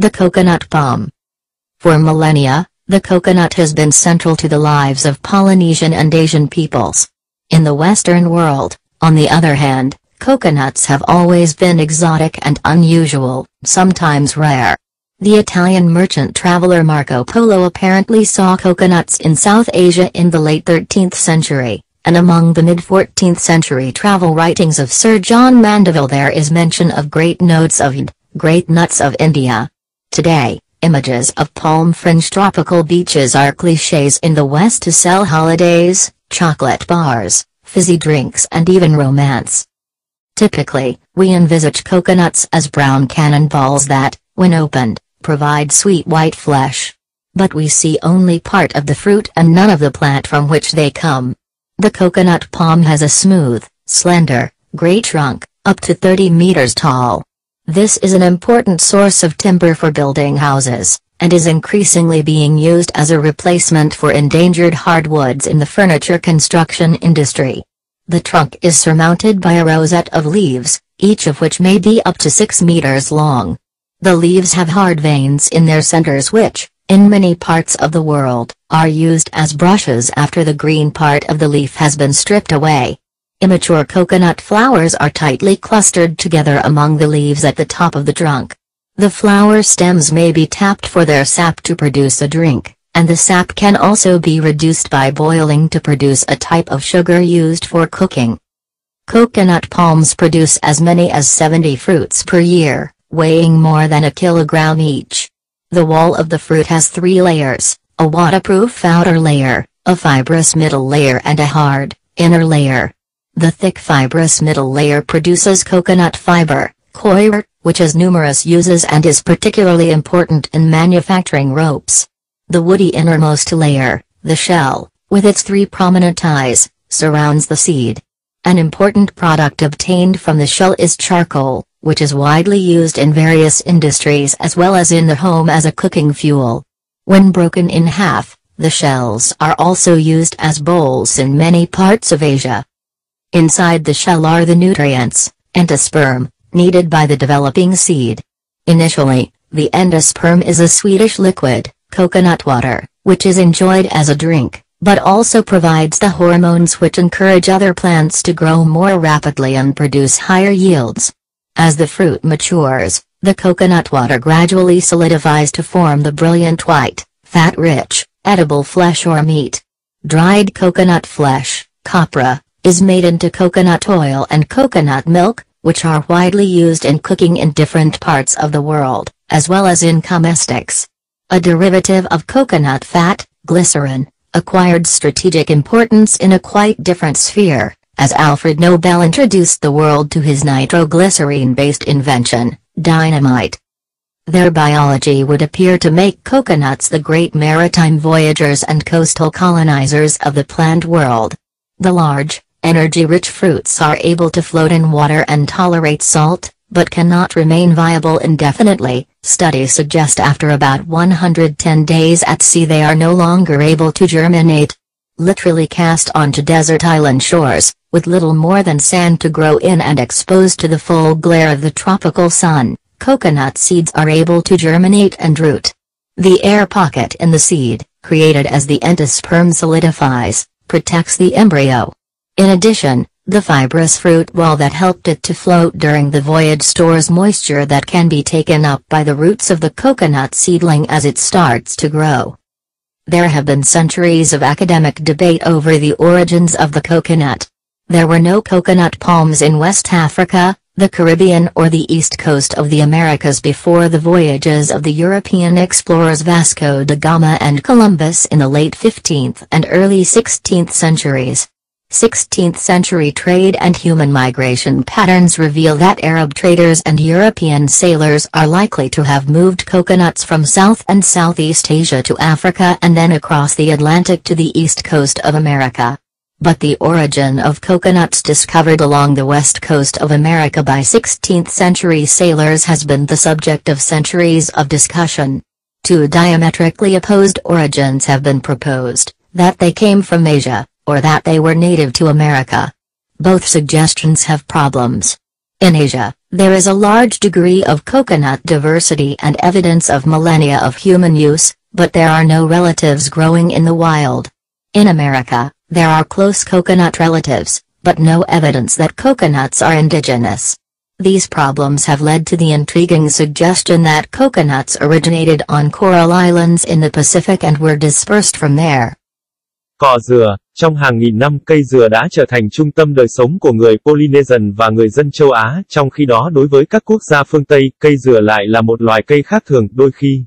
The coconut palm. For millennia, the coconut has been central to the lives of Polynesian and Asian peoples. In the Western world, on the other hand, coconuts have always been exotic and unusual, sometimes rare. The Italian merchant traveler Marco Polo apparently saw coconuts in South Asia in the late 13th century, and among the mid-14th century travel writings of Sir John Mandeville there is mention of great notes of great nuts of India. Today, images of palm-fringed tropical beaches are cliches in the West to sell holidays, chocolate bars, fizzy drinks and even romance. Typically, we envisage coconuts as brown cannonballs that, when opened, provide sweet white flesh. But we see only part of the fruit and none of the plant from which they come. The coconut palm has a smooth, slender, gray trunk, up to 30 meters tall. This is an important source of timber for building houses, and is increasingly being used as a replacement for endangered hardwoods in the furniture construction industry. The trunk is surmounted by a rosette of leaves, each of which may be up to 6 meters long. The leaves have hard veins in their centers which, in many parts of the world, are used as brushes after the green part of the leaf has been stripped away. Immature coconut flowers are tightly clustered together among the leaves at the top of the trunk. The flower stems may be tapped for their sap to produce a drink and the sap can also be reduced by boiling to produce a type of sugar used for cooking. Coconut palms produce as many as 70 fruits per year, weighing more than a kilogram each. The wall of the fruit has three layers, a waterproof outer layer, a fibrous middle layer and a hard, inner layer. The thick fibrous middle layer produces coconut fiber, coir, which has numerous uses and is particularly important in manufacturing ropes. The woody innermost layer, the shell, with its three prominent eyes, surrounds the seed. An important product obtained from the shell is charcoal, which is widely used in various industries as well as in the home as a cooking fuel. When broken in half, the shells are also used as bowls in many parts of Asia. Inside the shell are the nutrients, endosperm, needed by the developing seed. Initially, the endosperm is a sweetish liquid, coconut water, which is enjoyed as a drink, but also provides the hormones which encourage other plants to grow more rapidly and produce higher yields. As the fruit matures, the coconut water gradually solidifies to form the brilliant white, fat-rich, edible flesh or meat. Dried coconut flesh, copra, is made into coconut oil and coconut milk, which are widely used in cooking in different parts of the world, as well as in comestics a derivative of coconut fat, glycerin, acquired strategic importance in a quite different sphere, as Alfred Nobel introduced the world to his nitroglycerine-based invention, dynamite. Their biology would appear to make coconuts the great maritime voyagers and coastal colonizers of the plant world. The large, energy-rich fruits are able to float in water and tolerate salt, but cannot remain viable indefinitely, Studies suggest after about 110 days at sea they are no longer able to germinate. Literally cast onto desert island shores, with little more than sand to grow in and exposed to the full glare of the tropical sun, coconut seeds are able to germinate and root. The air pocket in the seed, created as the endosperm solidifies, protects the embryo. In addition, the fibrous fruit wall that helped it to float during the voyage stores moisture that can be taken up by the roots of the coconut seedling as it starts to grow. There have been centuries of academic debate over the origins of the coconut. There were no coconut palms in West Africa, the Caribbean or the east coast of the Americas before the voyages of the European explorers Vasco da Gama and Columbus in the late 15th and early 16th centuries. 16th century trade and human migration patterns reveal that Arab traders and European sailors are likely to have moved coconuts from South and Southeast Asia to Africa and then across the Atlantic to the east coast of America. But the origin of coconuts discovered along the west coast of America by 16th century sailors has been the subject of centuries of discussion. Two diametrically opposed origins have been proposed, that they came from Asia, or that they were native to America. Both suggestions have problems. In Asia, There is a large degree of coconut diversity and evidence of millennia of human use, but there are no relatives growing in the wild. In America, there are close coconut relatives, but no evidence that coconuts are indigenous. These problems have led to the intriguing suggestion that coconuts originated on coral islands in the Pacific and were dispersed from there. Cỏ dừa, uh, trong hàng nghìn năm cây dừa đã trở thành trung tâm đời sống của người Polynesian và người dân châu Á, trong khi đó đối với các quốc gia phương Tây, cây dừa lại là một loài cây khác thường, đôi khi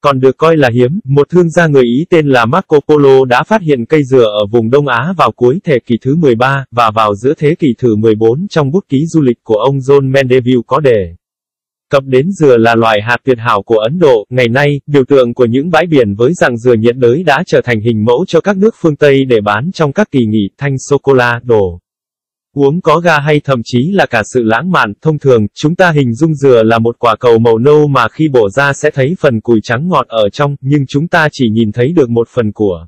còn được coi là hiếm, một thương gia người Ý tên là Marco Polo đã phát hiện cây dừa ở vùng Đông Á vào cuối thế kỷ thứ 13, và vào giữa thế kỷ thứ 14 trong bút ký du lịch của ông John Mandeville có đề. Cập đến dừa là loài hạt tuyệt hảo của Ấn Độ, ngày nay, biểu tượng của những bãi biển với dạng dừa nhiệt đới đã trở thành hình mẫu cho các nước phương Tây để bán trong các kỳ nghỉ, thanh sô-cô-la, đồ. Uống có ga hay thậm chí là cả sự lãng mạn, thông thường, chúng ta hình dung dừa là một quả cầu màu nâu mà khi bổ ra sẽ thấy phần cùi trắng ngọt ở trong, nhưng chúng ta chỉ nhìn thấy được một phần của.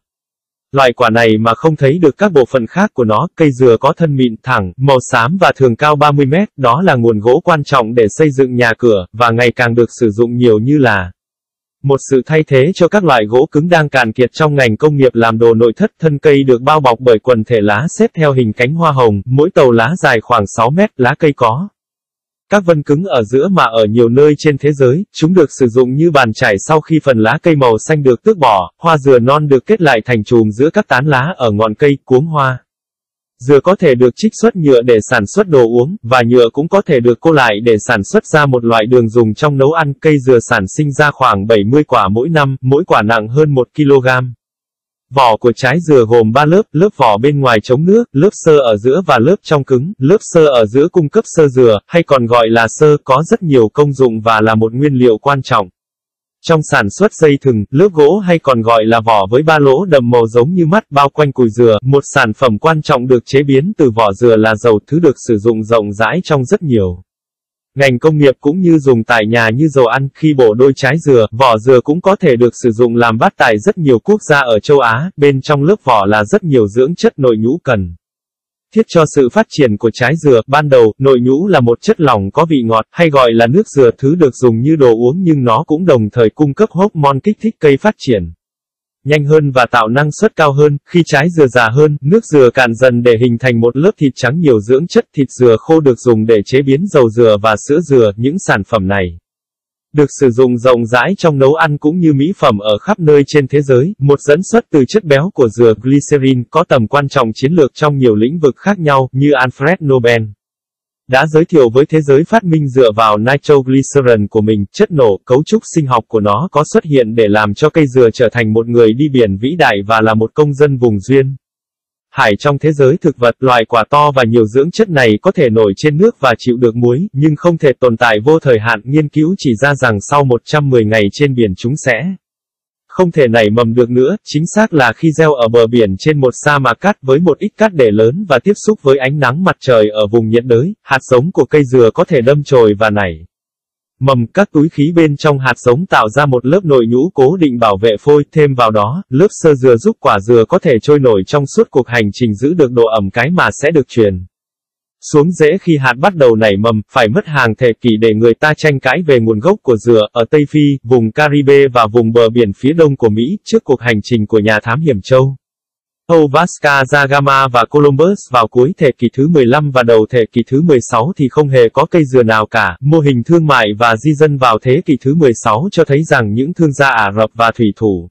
Loại quả này mà không thấy được các bộ phận khác của nó, cây dừa có thân mịn, thẳng, màu xám và thường cao 30 mét, đó là nguồn gỗ quan trọng để xây dựng nhà cửa, và ngày càng được sử dụng nhiều như là một sự thay thế cho các loại gỗ cứng đang cạn kiệt trong ngành công nghiệp làm đồ nội thất thân cây được bao bọc bởi quần thể lá xếp theo hình cánh hoa hồng, mỗi tàu lá dài khoảng 6 mét, lá cây có. Các vân cứng ở giữa mà ở nhiều nơi trên thế giới, chúng được sử dụng như bàn chải sau khi phần lá cây màu xanh được tước bỏ, hoa dừa non được kết lại thành chùm giữa các tán lá ở ngọn cây, cuống hoa. Dừa có thể được trích xuất nhựa để sản xuất đồ uống, và nhựa cũng có thể được cô lại để sản xuất ra một loại đường dùng trong nấu ăn. Cây dừa sản sinh ra khoảng 70 quả mỗi năm, mỗi quả nặng hơn 1 kg. Vỏ của trái dừa gồm 3 lớp, lớp vỏ bên ngoài chống nước, lớp sơ ở giữa và lớp trong cứng. Lớp sơ ở giữa cung cấp sơ dừa, hay còn gọi là sơ, có rất nhiều công dụng và là một nguyên liệu quan trọng. Trong sản xuất dây thừng, lớp gỗ hay còn gọi là vỏ với ba lỗ đầm màu giống như mắt bao quanh cùi dừa, một sản phẩm quan trọng được chế biến từ vỏ dừa là dầu thứ được sử dụng rộng rãi trong rất nhiều. Ngành công nghiệp cũng như dùng tại nhà như dầu ăn, khi bổ đôi trái dừa, vỏ dừa cũng có thể được sử dụng làm bát tại rất nhiều quốc gia ở châu Á, bên trong lớp vỏ là rất nhiều dưỡng chất nội nhũ cần thiết cho sự phát triển của trái dừa. Ban đầu, nội nhũ là một chất lỏng có vị ngọt, hay gọi là nước dừa thứ được dùng như đồ uống nhưng nó cũng đồng thời cung cấp hormone kích thích cây phát triển nhanh hơn và tạo năng suất cao hơn, khi trái dừa già hơn, nước dừa cạn dần để hình thành một lớp thịt trắng nhiều dưỡng chất thịt dừa khô được dùng để chế biến dầu dừa và sữa dừa, những sản phẩm này được sử dụng rộng rãi trong nấu ăn cũng như mỹ phẩm ở khắp nơi trên thế giới. Một dẫn xuất từ chất béo của dừa glycerin có tầm quan trọng chiến lược trong nhiều lĩnh vực khác nhau, như Alfred Nobel đã giới thiệu với thế giới phát minh dựa vào nitroglycerin của mình, chất nổ, cấu trúc sinh học của nó có xuất hiện để làm cho cây dừa trở thành một người đi biển vĩ đại và là một công dân vùng duyên. Hải trong thế giới thực vật, loài quả to và nhiều dưỡng chất này có thể nổi trên nước và chịu được muối, nhưng không thể tồn tại vô thời hạn. Nghiên cứu chỉ ra rằng sau 110 ngày trên biển chúng sẽ không thể nảy mầm được nữa, chính xác là khi gieo ở bờ biển trên một sa mạc cát với một ít cát để lớn và tiếp xúc với ánh nắng mặt trời ở vùng nhiệt đới, hạt giống của cây dừa có thể đâm chồi và nảy. Mầm các túi khí bên trong hạt giống tạo ra một lớp nội nhũ cố định bảo vệ phôi, thêm vào đó, lớp sơ dừa giúp quả dừa có thể trôi nổi trong suốt cuộc hành trình giữ được độ ẩm cái mà sẽ được truyền xuống dễ khi hạt bắt đầu nảy mầm, phải mất hàng thế kỷ để người ta tranh cãi về nguồn gốc của dừa, ở Tây Phi, vùng Caribe và vùng bờ biển phía đông của Mỹ, trước cuộc hành trình của nhà thám hiểm châu. Âu Vasca da Gama và Columbus vào cuối thế kỷ thứ 15 và đầu thế kỷ thứ 16 thì không hề có cây dừa nào cả. Mô hình thương mại và di dân vào thế kỷ thứ 16 cho thấy rằng những thương gia Ả Rập và thủy thủ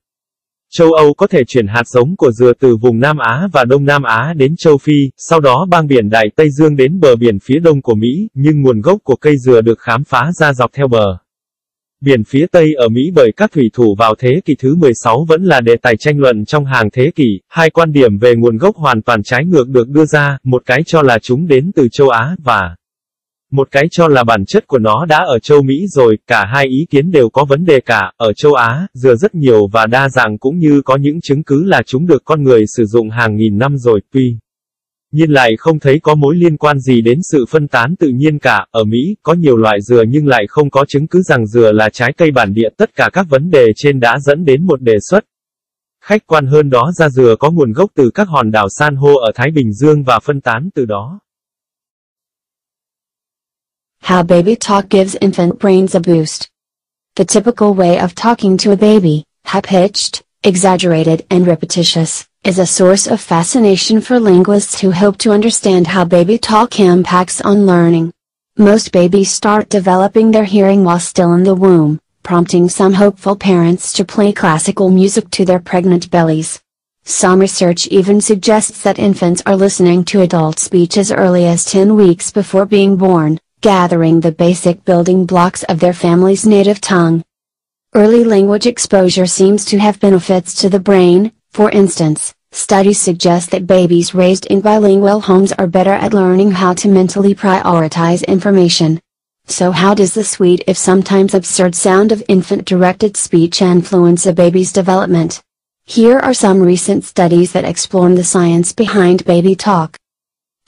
châu Âu có thể chuyển hạt giống của dừa từ vùng Nam Á và Đông Nam Á đến châu Phi, sau đó bang biển Đại Tây Dương đến bờ biển phía đông của Mỹ, nhưng nguồn gốc của cây dừa được khám phá ra dọc theo bờ. Biển phía Tây ở Mỹ bởi các thủy thủ vào thế kỷ thứ 16 vẫn là đề tài tranh luận trong hàng thế kỷ, hai quan điểm về nguồn gốc hoàn toàn trái ngược được đưa ra, một cái cho là chúng đến từ châu Á, và một cái cho là bản chất của nó đã ở châu Mỹ rồi, cả hai ý kiến đều có vấn đề cả, ở châu Á, dừa rất nhiều và đa dạng cũng như có những chứng cứ là chúng được con người sử dụng hàng nghìn năm rồi, tuy nhiên lại không thấy có mối liên quan gì đến sự phân tán tự nhiên cả, ở Mỹ, có nhiều loại dừa nhưng lại không có chứng cứ rằng dừa là trái cây bản địa, tất cả các vấn đề trên đã dẫn đến một đề xuất. Khách quan hơn đó ra dừa có nguồn gốc từ các hòn đảo san hô ở Thái Bình Dương và phân tán từ đó. How baby talk gives infant brains a boost. The typical way of talking to a baby, high pitched, exaggerated, and repetitious, is a source of fascination for linguists who hope to understand how baby talk impacts on learning. Most babies start developing their hearing while still in the womb, prompting some hopeful parents to play classical music to their pregnant bellies. Some research even suggests that infants are listening to adult speech as early as 10 weeks before being born, gathering the basic building blocks of their family's native tongue. Early language exposure seems to have benefits to the brain, for instance, studies suggest that babies raised in bilingual homes are better at learning how to mentally prioritize information. So how does the sweet if sometimes absurd sound of infant-directed speech influence a baby's development? Here are some recent studies that explore the science behind baby talk.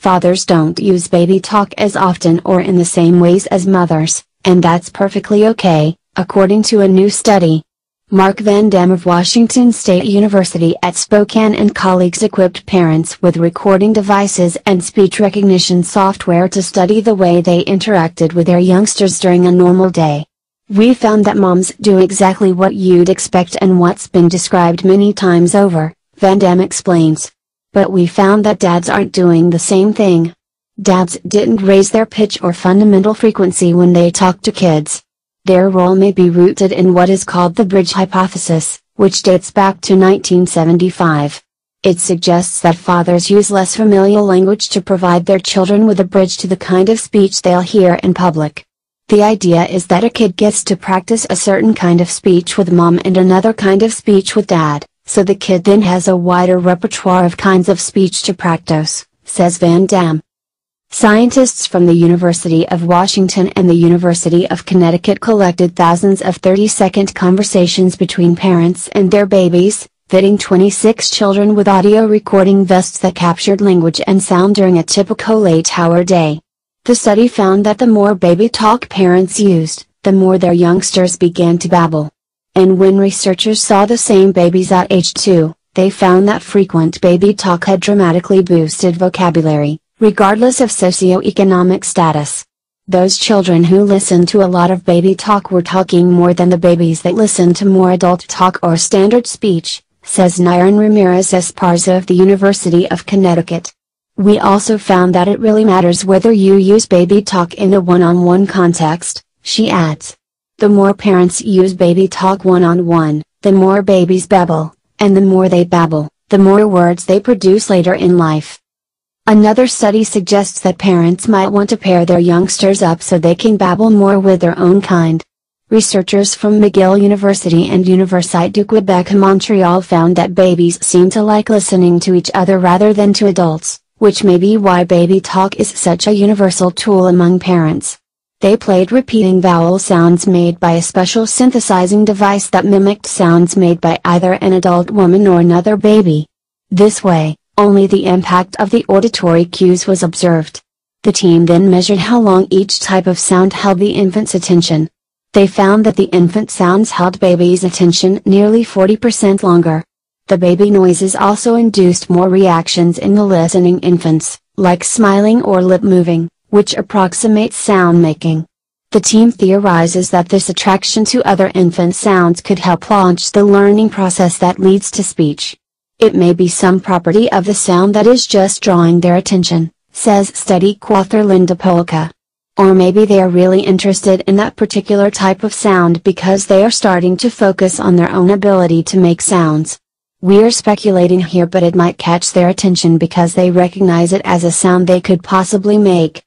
Fathers don't use baby talk as often or in the same ways as mothers, and that's perfectly okay, according to a new study. Mark VanDam of Washington State University at Spokane and colleagues equipped parents with recording devices and speech recognition software to study the way they interacted with their youngsters during a normal day. We found that moms do exactly what you'd expect and what's been described many times over, Van Dam explains. But we found that dads aren't doing the same thing. Dads didn't raise their pitch or fundamental frequency when they talk to kids. Their role may be rooted in what is called the bridge hypothesis, which dates back to 1975. It suggests that fathers use less familial language to provide their children with a bridge to the kind of speech they'll hear in public. The idea is that a kid gets to practice a certain kind of speech with mom and another kind of speech with dad, so the kid then has a wider repertoire of kinds of speech to practice, says Van Dam. Scientists from the University of Washington and the University of Connecticut collected thousands of 30 second conversations between parents and their babies, fitting 26 children with audio recording vests that captured language and sound during a typical late hour day. The study found that the more baby talk parents used, the more their youngsters began to babble. And when researchers saw the same babies at age 2, they found that frequent baby talk had dramatically boosted vocabulary, regardless of socioeconomic status. Those children who listened to a lot of baby talk were talking more than the babies that listened to more adult talk or standard speech, says Nairán Ramirez Esparza of the University of Connecticut. We also found that it really matters whether you use baby talk in a one-on-one context, she adds. The more parents use baby talk one-on-one, the more babies babble, and the more they babble, the more words they produce later in life. Another study suggests that parents might want to pair their youngsters up so they can babble more with their own kind. Researchers from McGill University and Université du Québec Montreal found that babies seem to like listening to each other rather than to adults which may be why baby talk is such a universal tool among parents. They played repeating vowel sounds made by a special synthesizing device that mimicked sounds made by either an adult woman or another baby. This way, only the impact of the auditory cues was observed. The team then measured how long each type of sound held the infant's attention. They found that the infant sounds held baby's attention nearly 40% longer. The baby noises also induced more reactions in the listening infants, like smiling or lip moving, which approximates sound making. The team theorizes that this attraction to other infant sounds could help launch the learning process that leads to speech. It may be some property of the sound that is just drawing their attention, says study co-author Linda Polka. Or maybe they are really interested in that particular type of sound because they are starting to focus on their own ability to make sounds. We're speculating here but it might catch their attention because they recognize it as a sound they could possibly make.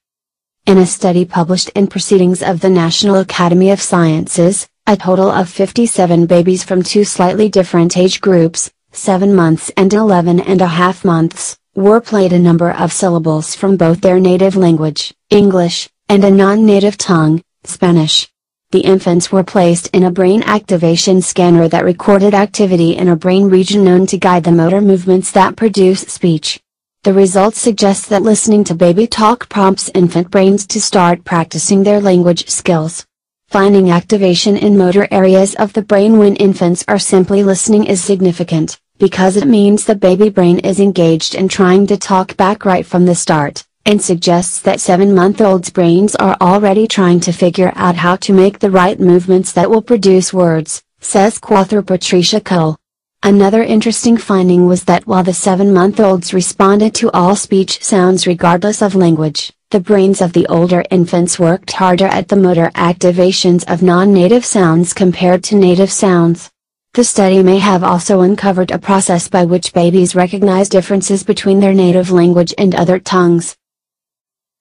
In a study published in Proceedings of the National Academy of Sciences, a total of 57 babies from two slightly different age groups, 7 months and 11 and a half months, were played a number of syllables from both their native language, English, and a non-native tongue, Spanish. The infants were placed in a brain activation scanner that recorded activity in a brain region known to guide the motor movements that produce speech. The results suggest that listening to baby talk prompts infant brains to start practicing their language skills. Finding activation in motor areas of the brain when infants are simply listening is significant, because it means the baby brain is engaged in trying to talk back right from the start, and suggests that seven month olds' brains are already trying to figure out how to make the right movements that will produce words, says co-author Patricia Kuhl. Another interesting finding was that while the seven month olds responded to all speech sounds regardless of language, the brains of the older infants worked harder at the motor activations of non native sounds compared to native sounds. The study may have also uncovered a process by which babies recognize differences between their native language and other tongues.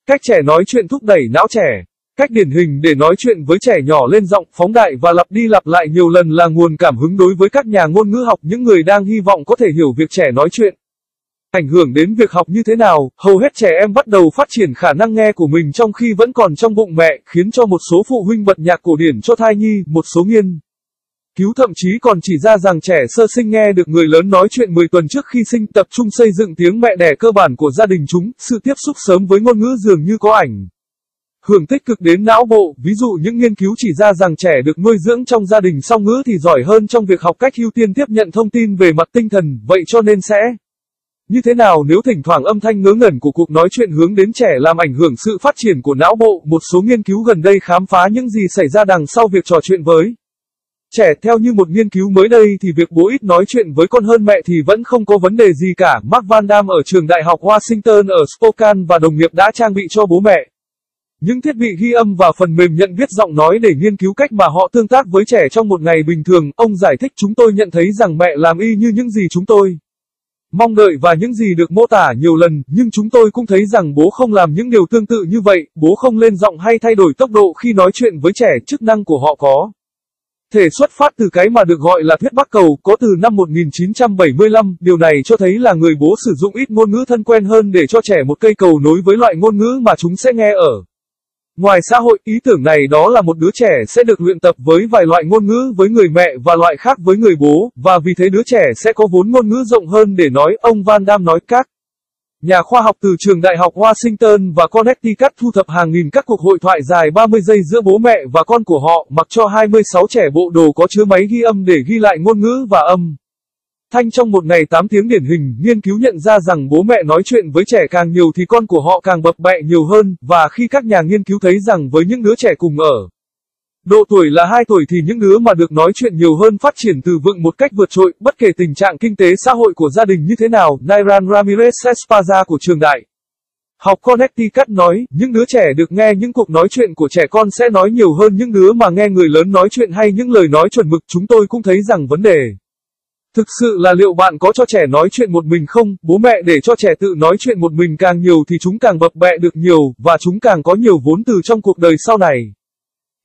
Cách trẻ nói chuyện thúc đẩy não trẻ. Cách điển hình để nói chuyện với trẻ nhỏ lên giọng, phóng đại và lặp đi lặp lại nhiều lần là nguồn cảm hứng đối với các nhà ngôn ngữ học những người đang hy vọng có thể hiểu việc trẻ nói chuyện. Ảnh hưởng đến việc học như thế nào, hầu hết trẻ em bắt đầu phát triển khả năng nghe của mình trong khi vẫn còn trong bụng mẹ, khiến cho một số phụ huynh bật nhạc cổ điển cho thai nhi, một số nghiên cứu thậm chí còn chỉ ra rằng trẻ sơ sinh nghe được người lớn nói chuyện 10 tuần trước khi sinh tập trung xây dựng tiếng mẹ đẻ cơ bản của gia đình chúng, sự tiếp xúc sớm với ngôn ngữ dường như có ảnh. Hưởng tích cực đến não bộ, ví dụ những nghiên cứu chỉ ra rằng trẻ được nuôi dưỡng trong gia đình song ngữ thì giỏi hơn trong việc học cách ưu tiên tiếp nhận thông tin về mặt tinh thần, vậy cho nên sẽ như thế nào nếu thỉnh thoảng âm thanh ngớ ngẩn của cuộc nói chuyện hướng đến trẻ làm ảnh hưởng sự phát triển của não bộ? Một số nghiên cứu gần đây khám phá những gì xảy ra đằng sau việc trò chuyện với trẻ. Theo như một nghiên cứu mới đây thì việc bố ít nói chuyện với con hơn mẹ thì vẫn không có vấn đề gì cả. Mark Van Dam ở trường đại học Washington ở Spokane và đồng nghiệp đã trang bị cho bố mẹ những thiết bị ghi âm và phần mềm nhận biết giọng nói để nghiên cứu cách mà họ tương tác với trẻ trong một ngày bình thường. Ông giải thích chúng tôi nhận thấy rằng mẹ làm y như những gì chúng tôi mong đợi và những gì được mô tả nhiều lần, nhưng chúng tôi cũng thấy rằng bố không làm những điều tương tự như vậy, bố không lên giọng hay thay đổi tốc độ khi nói chuyện với trẻ, chức năng của họ có. Thể xuất phát từ cái mà được gọi là thuyết bắc cầu, có từ năm 1975, điều này cho thấy là người bố sử dụng ít ngôn ngữ thân quen hơn để cho trẻ một cây cầu nối với loại ngôn ngữ mà chúng sẽ nghe ở. Ngoài xã hội, ý tưởng này đó là một đứa trẻ sẽ được luyện tập với vài loại ngôn ngữ với người mẹ và loại khác với người bố, và vì thế đứa trẻ sẽ có vốn ngôn ngữ rộng hơn để nói, ông Van Dam nói các. Nhà khoa học từ trường đại học Washington và Connecticut thu thập hàng nghìn các cuộc hội thoại dài 30 giây giữa bố mẹ và con của họ, mặc cho 26 trẻ bộ đồ có chứa máy ghi âm để ghi lại ngôn ngữ và âm. Thanh trong một ngày 8 tiếng điển hình, nghiên cứu nhận ra rằng bố mẹ nói chuyện với trẻ càng nhiều thì con của họ càng bập bẹ nhiều hơn, và khi các nhà nghiên cứu thấy rằng với những đứa trẻ cùng ở độ tuổi là 2 tuổi thì những đứa mà được nói chuyện nhiều hơn phát triển từ vựng một cách vượt trội, bất kể tình trạng kinh tế xã hội của gia đình như thế nào, Nairan Ramirez Espaza của trường đại. Học Connecticut nói, những đứa trẻ được nghe những cuộc nói chuyện của trẻ con sẽ nói nhiều hơn những đứa mà nghe người lớn nói chuyện hay những lời nói chuẩn mực. Chúng tôi cũng thấy rằng vấn đề Thực sự là liệu bạn có cho trẻ nói chuyện một mình không? Bố mẹ để cho trẻ tự nói chuyện một mình càng nhiều thì chúng càng bập bẹ được nhiều, và chúng càng có nhiều vốn từ trong cuộc đời sau này.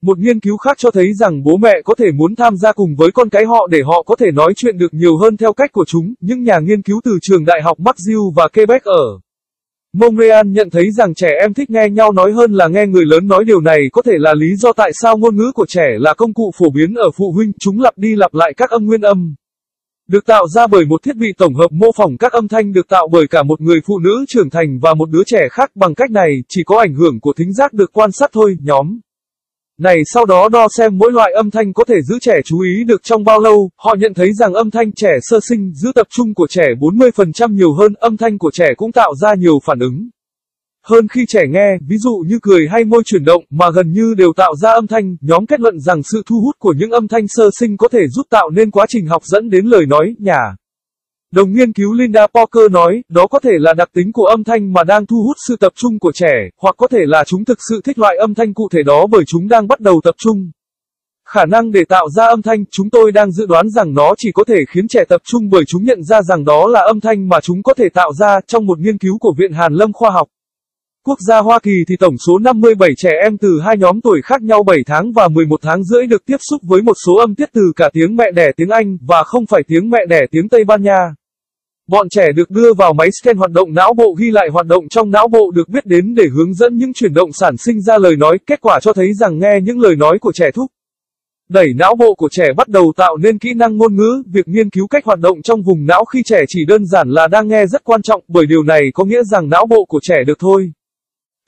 Một nghiên cứu khác cho thấy rằng bố mẹ có thể muốn tham gia cùng với con cái họ để họ có thể nói chuyện được nhiều hơn theo cách của chúng. Những nhà nghiên cứu từ trường đại học McGill và Quebec ở Montreal nhận thấy rằng trẻ em thích nghe nhau nói hơn là nghe người lớn nói điều này có thể là lý do tại sao ngôn ngữ của trẻ là công cụ phổ biến ở phụ huynh, chúng lặp đi lặp lại các âm nguyên âm được tạo ra bởi một thiết bị tổng hợp mô phỏng các âm thanh được tạo bởi cả một người phụ nữ trưởng thành và một đứa trẻ khác. Bằng cách này, chỉ có ảnh hưởng của thính giác được quan sát thôi, nhóm. Này sau đó đo xem mỗi loại âm thanh có thể giữ trẻ chú ý được trong bao lâu, họ nhận thấy rằng âm thanh trẻ sơ sinh giữ tập trung của trẻ 40% nhiều hơn, âm thanh của trẻ cũng tạo ra nhiều phản ứng hơn khi trẻ nghe, ví dụ như cười hay môi chuyển động, mà gần như đều tạo ra âm thanh, nhóm kết luận rằng sự thu hút của những âm thanh sơ sinh có thể giúp tạo nên quá trình học dẫn đến lời nói, nhà. Đồng nghiên cứu Linda Parker nói, đó có thể là đặc tính của âm thanh mà đang thu hút sự tập trung của trẻ, hoặc có thể là chúng thực sự thích loại âm thanh cụ thể đó bởi chúng đang bắt đầu tập trung. Khả năng để tạo ra âm thanh, chúng tôi đang dự đoán rằng nó chỉ có thể khiến trẻ tập trung bởi chúng nhận ra rằng đó là âm thanh mà chúng có thể tạo ra trong một nghiên cứu của Viện Hàn Lâm Khoa học. Quốc gia Hoa Kỳ thì tổng số 57 trẻ em từ hai nhóm tuổi khác nhau 7 tháng và 11 tháng rưỡi được tiếp xúc với một số âm tiết từ cả tiếng mẹ đẻ tiếng Anh và không phải tiếng mẹ đẻ tiếng Tây Ban Nha. Bọn trẻ được đưa vào máy scan hoạt động não bộ ghi lại hoạt động trong não bộ được biết đến để hướng dẫn những chuyển động sản sinh ra lời nói. Kết quả cho thấy rằng nghe những lời nói của trẻ thúc đẩy não bộ của trẻ bắt đầu tạo nên kỹ năng ngôn ngữ, việc nghiên cứu cách hoạt động trong vùng não khi trẻ chỉ đơn giản là đang nghe rất quan trọng bởi điều này có nghĩa rằng não bộ của trẻ được thôi.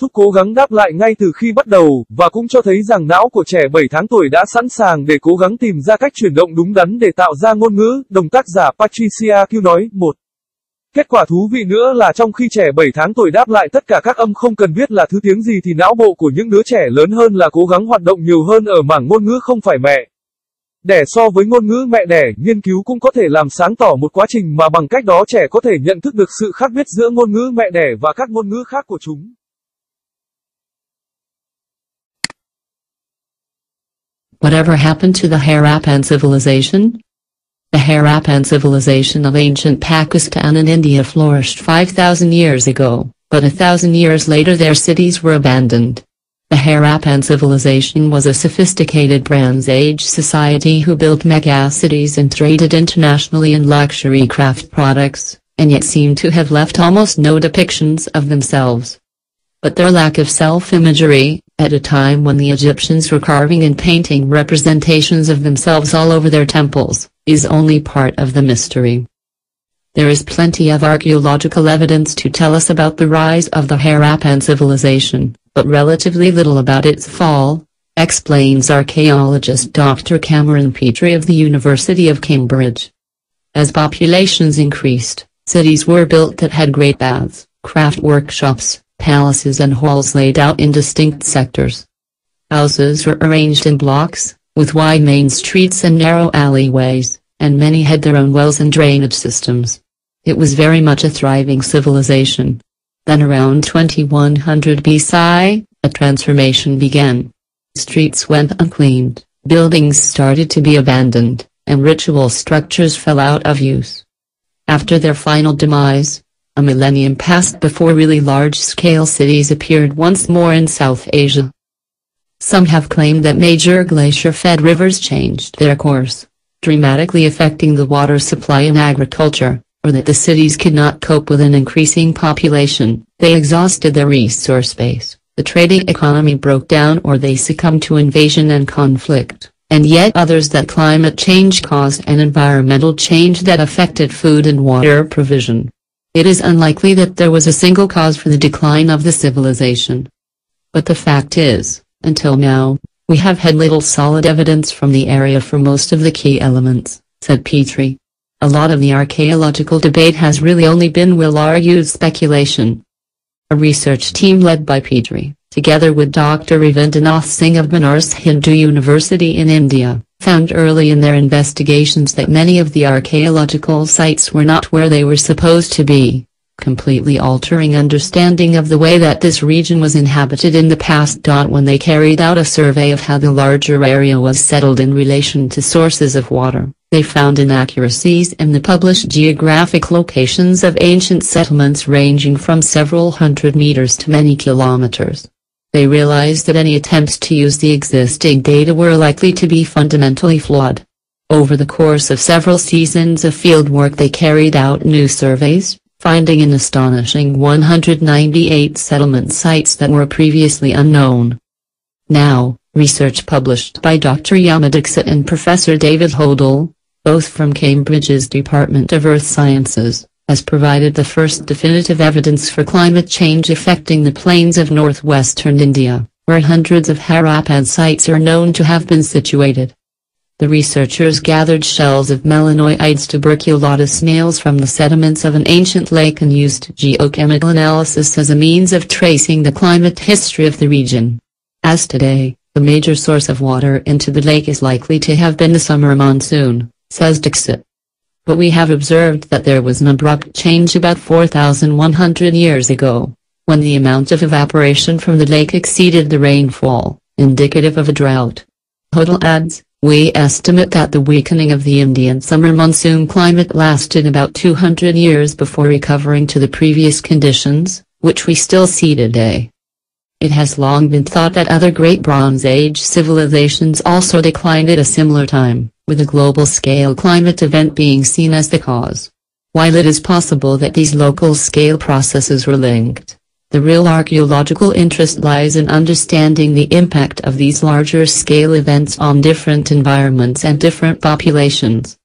Thúc cố gắng đáp lại ngay từ khi bắt đầu, và cũng cho thấy rằng não của trẻ 7 tháng tuổi đã sẵn sàng để cố gắng tìm ra cách chuyển động đúng đắn để tạo ra ngôn ngữ, đồng tác giả Patricia Q nói, một Kết quả thú vị nữa là trong khi trẻ 7 tháng tuổi đáp lại tất cả các âm không cần biết là thứ tiếng gì thì não bộ của những đứa trẻ lớn hơn là cố gắng hoạt động nhiều hơn ở mảng ngôn ngữ không phải mẹ. Đẻ so với ngôn ngữ mẹ đẻ, nghiên cứu cũng có thể làm sáng tỏ một quá trình mà bằng cách đó trẻ có thể nhận thức được sự khác biệt giữa ngôn ngữ mẹ đẻ và các ngôn ngữ khác của chúng. Whatever happened to the Harappan civilization? The Harappan civilization of ancient Pakistan and India flourished 5,000 years ago, but a thousand years later their cities were abandoned. The Harappan civilization was a sophisticated Bronze Age society who built mega-cities and traded internationally in luxury craft products, and yet seem to have left almost no depictions of themselves. But their lack of self-imagery, at a time when the Egyptians were carving and painting representations of themselves all over their temples, is only part of the mystery. There is plenty of archaeological evidence to tell us about the rise of the Harappan civilization, but relatively little about its fall, explains archaeologist Dr. Cameron Petrie of the University of Cambridge. As populations increased, cities were built that had great baths, craft workshops, palaces and halls laid out in distinct sectors. Houses were arranged in blocks, with wide main streets and narrow alleyways, and many had their own wells and drainage systems. It was very much a thriving civilization. Then around 2100 BC, a transformation began. Streets went uncleaned, buildings started to be abandoned, and ritual structures fell out of use. After their final demise, a millennium passed before really large-scale cities appeared once more in South Asia. Some have claimed that major glacier-fed rivers changed their course, dramatically affecting the water supply and agriculture or that the cities could not cope with an increasing population, they exhausted their resource base, the trading economy broke down or they succumbed to invasion and conflict, and yet others that climate change caused an environmental change that affected food and water provision. It is unlikely that there was a single cause for the decline of the civilization. But the fact is, until now, we have had little solid evidence from the area for most of the key elements, said Petrie. A lot of the archaeological debate has really only been well-argued speculation. A research team led by Petrie, together with Dr. Ravindranath Singh of Banaras Hindu University in India, found early in their investigations that many of the archaeological sites were not where they were supposed to be, completely altering understanding of the way that this region was inhabited in the past. When they carried out a survey of how the larger area was settled in relation to sources of water, they found inaccuracies in the published geographic locations of ancient settlements ranging from several hundred meters to many kilometers. They realized that any attempts to use the existing data were likely to be fundamentally flawed. Over the course of several seasons of fieldwork they carried out new surveys, finding an astonishing 198 settlement sites that were previously unknown. Now, research published by Dr. Yama Dixit and Professor David Hodell, both from Cambridge's Department of Earth Sciences, has provided the first definitive evidence for climate change affecting the plains of northwestern India, where hundreds of Harappan sites are known to have been situated. The researchers gathered shells of melanoides tuberculata snails from the sediments of an ancient lake and used geochemical analysis as a means of tracing the climate history of the region. As today, the major source of water into the lake is likely to have been the summer monsoon says Dixit. But we have observed that there was an abrupt change about 4,100 years ago, when the amount of evaporation from the lake exceeded the rainfall, indicative of a drought. Hodell adds, we estimate that the weakening of the Indian summer monsoon climate lasted about 200 years before recovering to the previous conditions, which we still see today. It has long been thought that other great Bronze Age civilizations also declined at a similar time with a global-scale climate event being seen as the cause. While it is possible that these local-scale processes were linked, the real archaeological interest lies in understanding the impact of these larger-scale events on different environments and different populations.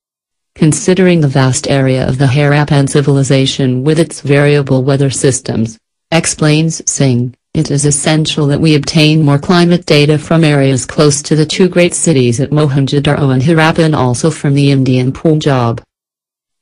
Considering the vast area of the Harappan civilization with its variable weather systems, explains Singh, it is essential that we obtain more climate data from areas close to the two great cities at Mohenjo-Daro and Harappa and also from the Indian Punjab.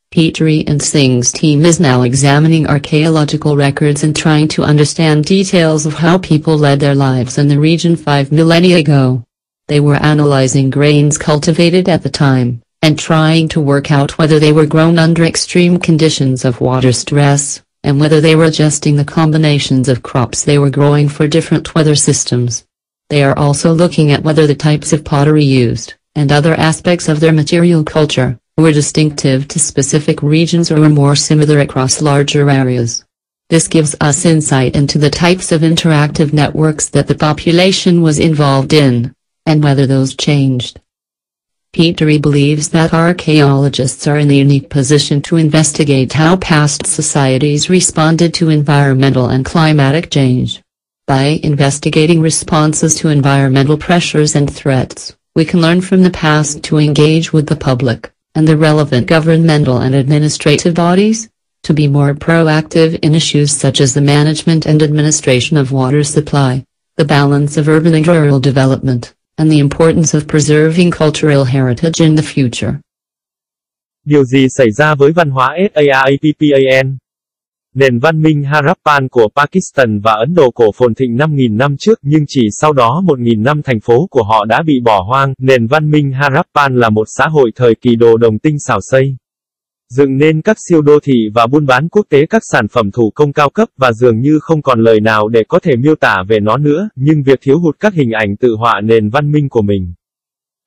Petrie and Singh's team is now examining archaeological records and trying to understand details of how people led their lives in the region five millennia ago. They were analyzing grains cultivated at the time, and trying to work out whether they were grown under extreme conditions of water stress, and whether they were adjusting the combinations of crops they were growing for different weather systems. They are also looking at whether the types of pottery used, and other aspects of their material culture, were distinctive to specific regions or were more similar across larger areas. This gives us insight into the types of interactive networks that the population was involved in, and whether those changed. Petrie believes that archaeologists are in the unique position to investigate how past societies responded to environmental and climatic change. By investigating responses to environmental pressures and threats, we can learn from the past to engage with the public and the relevant governmental and administrative bodies, to be more proactive in issues such as the management and administration of water supply, the balance of urban and rural development, and the importance of preserving cultural heritage in the future. Điều gì xảy ra với văn hóa SAAPPAN? Nền văn minh Harappan của Pakistan và Ấn Độ cổ phồn thịnh 5.000 năm trước nhưng chỉ sau đó 1.000 năm thành phố của họ đã bị bỏ hoang. Nền văn minh Harappan là một xã hội thời kỳ đồ đồng tinh xảo xây. Dựng nên các siêu đô thị và buôn bán quốc tế các sản phẩm thủ công cao cấp và dường như không còn lời nào để có thể miêu tả về nó nữa, nhưng việc thiếu hụt các hình ảnh tự họa nền văn minh của mình.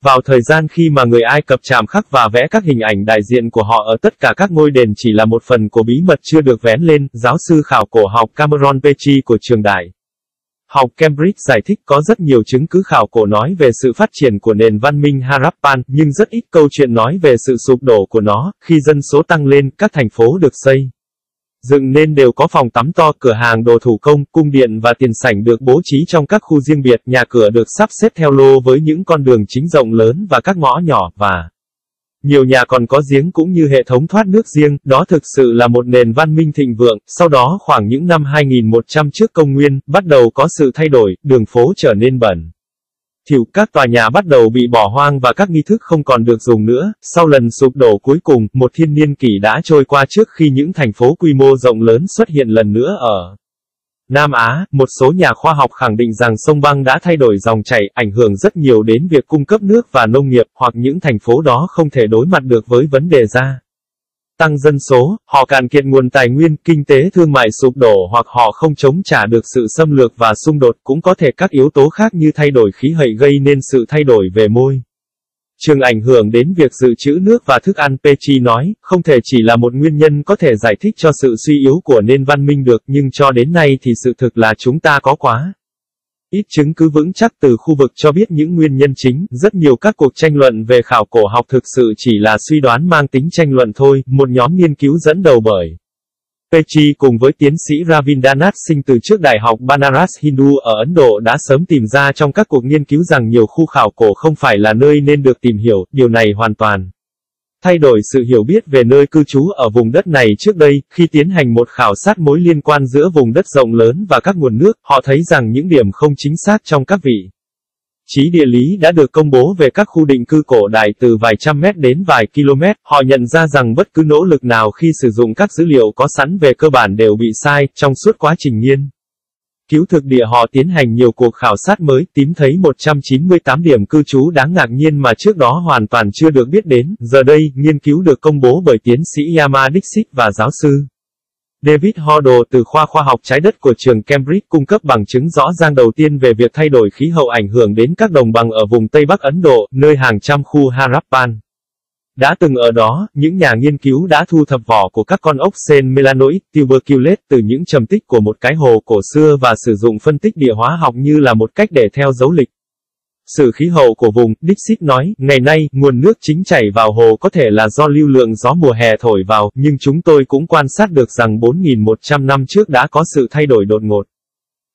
Vào thời gian khi mà người Ai Cập chạm khắc và vẽ các hình ảnh đại diện của họ ở tất cả các ngôi đền chỉ là một phần của bí mật chưa được vén lên, giáo sư khảo cổ học Cameron Pechi của trường đại học Cambridge giải thích có rất nhiều chứng cứ khảo cổ nói về sự phát triển của nền văn minh Harappan, nhưng rất ít câu chuyện nói về sự sụp đổ của nó, khi dân số tăng lên, các thành phố được xây. Dựng nên đều có phòng tắm to, cửa hàng đồ thủ công, cung điện và tiền sảnh được bố trí trong các khu riêng biệt, nhà cửa được sắp xếp theo lô với những con đường chính rộng lớn và các ngõ nhỏ, và nhiều nhà còn có giếng cũng như hệ thống thoát nước riêng, đó thực sự là một nền văn minh thịnh vượng, sau đó khoảng những năm 2100 trước công nguyên, bắt đầu có sự thay đổi, đường phố trở nên bẩn thiểu các tòa nhà bắt đầu bị bỏ hoang và các nghi thức không còn được dùng nữa. Sau lần sụp đổ cuối cùng, một thiên niên kỷ đã trôi qua trước khi những thành phố quy mô rộng lớn xuất hiện lần nữa ở Nam Á, một số nhà khoa học khẳng định rằng sông băng đã thay đổi dòng chảy, ảnh hưởng rất nhiều đến việc cung cấp nước và nông nghiệp, hoặc những thành phố đó không thể đối mặt được với vấn đề ra tăng dân số, họ cạn kiệt nguồn tài nguyên, kinh tế thương mại sụp đổ hoặc họ không chống trả được sự xâm lược và xung đột, cũng có thể các yếu tố khác như thay đổi khí hậu gây nên sự thay đổi về môi. Trường ảnh hưởng đến việc dự trữ nước và thức ăn Pechi nói, không thể chỉ là một nguyên nhân có thể giải thích cho sự suy yếu của nền văn minh được nhưng cho đến nay thì sự thực là chúng ta có quá Ít chứng cứ vững chắc từ khu vực cho biết những nguyên nhân chính, rất nhiều các cuộc tranh luận về khảo cổ học thực sự chỉ là suy đoán mang tính tranh luận thôi, một nhóm nghiên cứu dẫn đầu bởi Pechi cùng với tiến sĩ Ravindanath sinh từ trước Đại học Banaras Hindu ở Ấn Độ đã sớm tìm ra trong các cuộc nghiên cứu rằng nhiều khu khảo cổ không phải là nơi nên được tìm hiểu, điều này hoàn toàn Thay đổi sự hiểu biết về nơi cư trú ở vùng đất này trước đây, khi tiến hành một khảo sát mối liên quan giữa vùng đất rộng lớn và các nguồn nước, họ thấy rằng những điểm không chính xác trong các vị trí địa lý đã được công bố về các khu định cư cổ đại từ vài trăm mét đến vài km, họ nhận ra rằng bất cứ nỗ lực nào khi sử dụng các dữ liệu có sẵn về cơ bản đều bị sai, trong suốt quá trình nghiên cứu thực địa họ tiến hành nhiều cuộc khảo sát mới, tìm thấy 198 điểm cư trú đáng ngạc nhiên mà trước đó hoàn toàn chưa được biết đến. Giờ đây, nghiên cứu được công bố bởi tiến sĩ Yama Dixit và giáo sư David Hoddle từ khoa khoa học trái đất của trường Cambridge cung cấp bằng chứng rõ ràng đầu tiên về việc thay đổi khí hậu ảnh hưởng đến các đồng bằng ở vùng Tây Bắc Ấn Độ, nơi hàng trăm khu Harappan. Đã từng ở đó, những nhà nghiên cứu đã thu thập vỏ của các con ốc sen melanoid tuberculate từ những trầm tích của một cái hồ cổ xưa và sử dụng phân tích địa hóa học như là một cách để theo dấu lịch. Sự khí hậu của vùng, Dixit nói, ngày nay, nguồn nước chính chảy vào hồ có thể là do lưu lượng gió mùa hè thổi vào, nhưng chúng tôi cũng quan sát được rằng 4.100 năm trước đã có sự thay đổi đột ngột.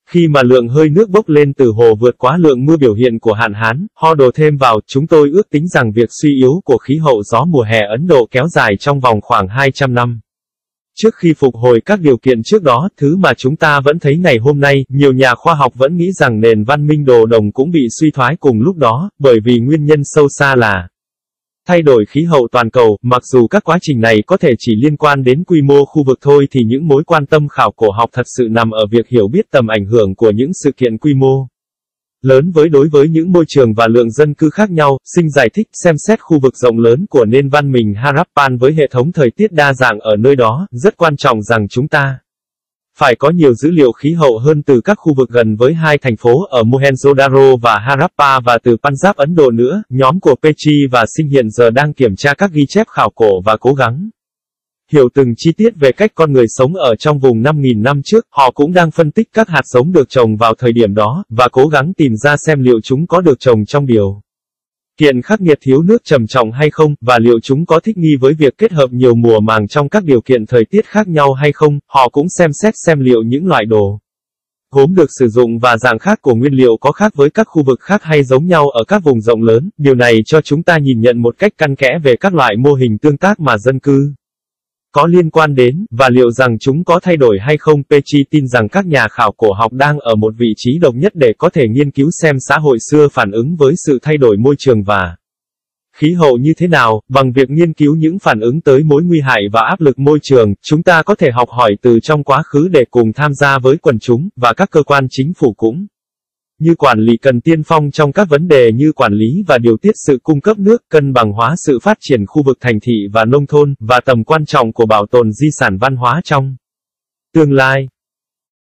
Khi mà lượng hơi nước bốc lên từ hồ vượt quá lượng mưa biểu hiện của hạn hán, ho đồ thêm vào, chúng tôi ước tính rằng việc suy yếu của khí hậu gió mùa hè Ấn Độ kéo dài trong vòng khoảng 200 năm. Trước khi phục hồi các điều kiện trước đó, thứ mà chúng ta vẫn thấy ngày hôm nay, nhiều nhà khoa học vẫn nghĩ rằng nền văn minh đồ đồng cũng bị suy thoái cùng lúc đó, bởi vì nguyên nhân sâu xa là Thay đổi khí hậu toàn cầu, mặc dù các quá trình này có thể chỉ liên quan đến quy mô khu vực thôi thì những mối quan tâm khảo cổ học thật sự nằm ở việc hiểu biết tầm ảnh hưởng của những sự kiện quy mô lớn với đối với những môi trường và lượng dân cư khác nhau, sinh giải thích xem xét khu vực rộng lớn của nền văn minh Harappan với hệ thống thời tiết đa dạng ở nơi đó, rất quan trọng rằng chúng ta phải có nhiều dữ liệu khí hậu hơn từ các khu vực gần với hai thành phố ở Mohenjo-daro và Harappa và từ Punjab Ấn Độ nữa, nhóm của Pechi và Sinh hiện giờ đang kiểm tra các ghi chép khảo cổ và cố gắng hiểu từng chi tiết về cách con người sống ở trong vùng 5.000 năm trước, họ cũng đang phân tích các hạt giống được trồng vào thời điểm đó, và cố gắng tìm ra xem liệu chúng có được trồng trong điều kiện khắc nghiệt thiếu nước trầm trọng hay không, và liệu chúng có thích nghi với việc kết hợp nhiều mùa màng trong các điều kiện thời tiết khác nhau hay không, họ cũng xem xét xem liệu những loại đồ gốm được sử dụng và dạng khác của nguyên liệu có khác với các khu vực khác hay giống nhau ở các vùng rộng lớn, điều này cho chúng ta nhìn nhận một cách căn kẽ về các loại mô hình tương tác mà dân cư có liên quan đến, và liệu rằng chúng có thay đổi hay không. Pechi tin rằng các nhà khảo cổ học đang ở một vị trí độc nhất để có thể nghiên cứu xem xã hội xưa phản ứng với sự thay đổi môi trường và khí hậu như thế nào, bằng việc nghiên cứu những phản ứng tới mối nguy hại và áp lực môi trường, chúng ta có thể học hỏi từ trong quá khứ để cùng tham gia với quần chúng, và các cơ quan chính phủ cũng như quản lý cần tiên phong trong các vấn đề như quản lý và điều tiết sự cung cấp nước, cân bằng hóa sự phát triển khu vực thành thị và nông thôn, và tầm quan trọng của bảo tồn di sản văn hóa trong tương lai.